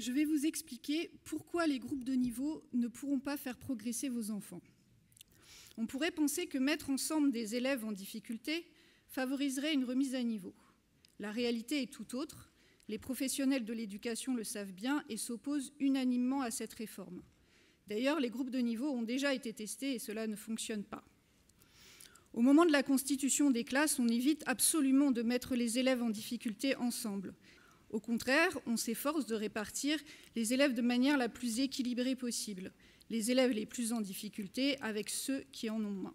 je vais vous expliquer pourquoi les groupes de niveau ne pourront pas faire progresser vos enfants. On pourrait penser que mettre ensemble des élèves en difficulté favoriserait une remise à niveau. La réalité est tout autre. Les professionnels de l'éducation le savent bien et s'opposent unanimement à cette réforme. D'ailleurs, les groupes de niveau ont déjà été testés et cela ne fonctionne pas. Au moment de la constitution des classes, on évite absolument de mettre les élèves en difficulté ensemble. Au contraire, on s'efforce de répartir les élèves de manière la plus équilibrée possible, les élèves les plus en difficulté avec ceux qui en ont moins.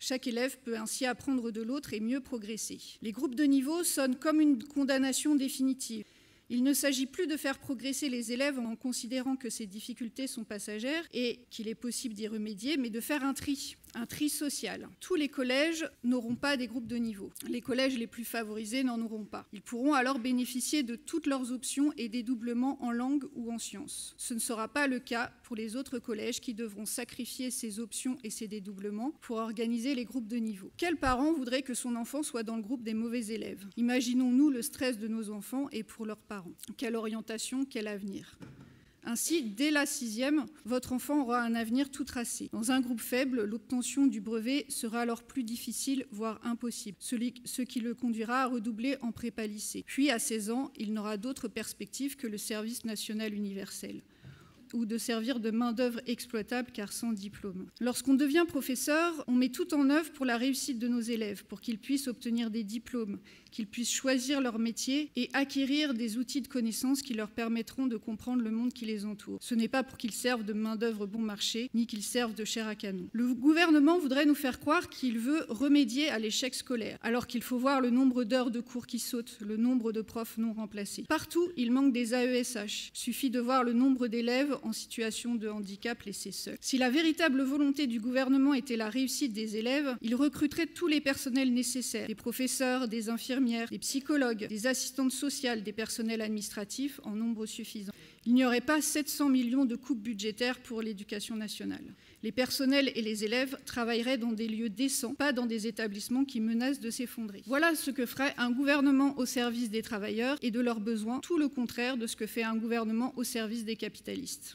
Chaque élève peut ainsi apprendre de l'autre et mieux progresser. Les groupes de niveau sonnent comme une condamnation définitive. Il ne s'agit plus de faire progresser les élèves en considérant que ces difficultés sont passagères et qu'il est possible d'y remédier, mais de faire un tri un tri social. Tous les collèges n'auront pas des groupes de niveau. Les collèges les plus favorisés n'en auront pas. Ils pourront alors bénéficier de toutes leurs options et des doublements en langue ou en sciences. Ce ne sera pas le cas pour les autres collèges qui devront sacrifier ces options et ces dédoublements pour organiser les groupes de niveau. Quel parent voudrait que son enfant soit dans le groupe des mauvais élèves? Imaginons-nous le stress de nos enfants et pour leurs parents. Quelle orientation, quel avenir? Ainsi, dès la sixième, votre enfant aura un avenir tout tracé. Dans un groupe faible, l'obtention du brevet sera alors plus difficile, voire impossible, ce qui le conduira à redoubler en prépa lycée. Puis, à 16 ans, il n'aura d'autre perspective que le service national universel ou de servir de main-d'œuvre exploitable car sans diplôme. Lorsqu'on devient professeur, on met tout en œuvre pour la réussite de nos élèves, pour qu'ils puissent obtenir des diplômes, qu'ils puissent choisir leur métier et acquérir des outils de connaissance qui leur permettront de comprendre le monde qui les entoure. Ce n'est pas pour qu'ils servent de main-d'œuvre bon marché, ni qu'ils servent de chair à canon. Le gouvernement voudrait nous faire croire qu'il veut remédier à l'échec scolaire, alors qu'il faut voir le nombre d'heures de cours qui sautent, le nombre de profs non remplacés. Partout, il manque des AESH. Suffit de voir le nombre d'élèves en situation de handicap laissés seuls. Si la véritable volonté du gouvernement était la réussite des élèves, il recruterait tous les personnels nécessaires, des professeurs, des infirmières, des psychologues, des assistantes sociales, des personnels administratifs en nombre suffisant. Il n'y aurait pas 700 millions de coupes budgétaires pour l'éducation nationale. Les personnels et les élèves travailleraient dans des lieux décents, pas dans des établissements qui menacent de s'effondrer. Voilà ce que ferait un gouvernement au service des travailleurs et de leurs besoins, tout le contraire de ce que fait un gouvernement au service des capitalistes.